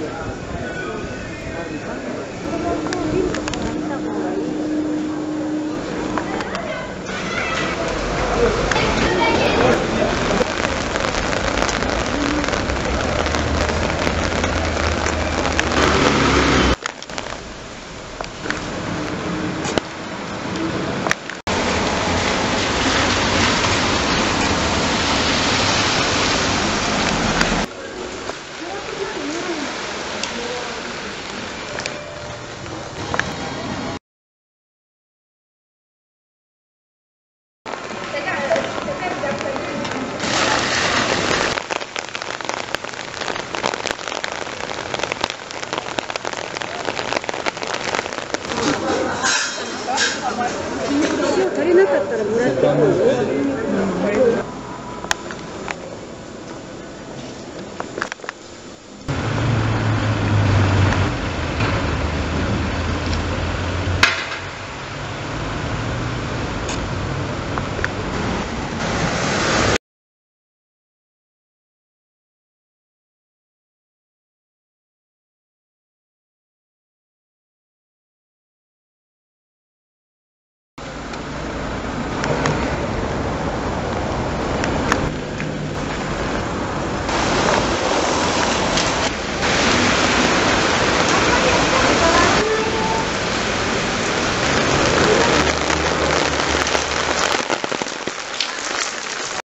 Thank you. 足りなかったらもらっていいよ。